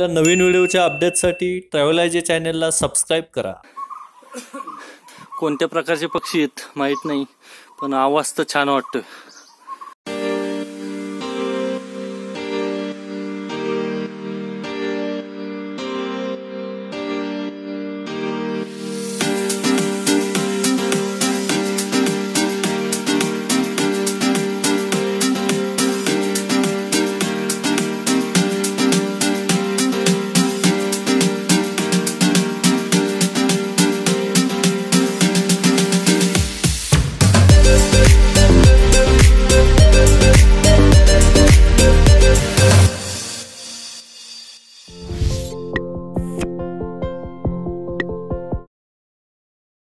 आपल्या नवीन व्हिडिओच्या अपडेटसाठी ट्रॅव्हलायजे चॅनेलला सबस्क्राईब करा. कोणत्या प्रकारचे पक्षी आहेत माहीत नाही पण आवाज तर छान वाटतोय.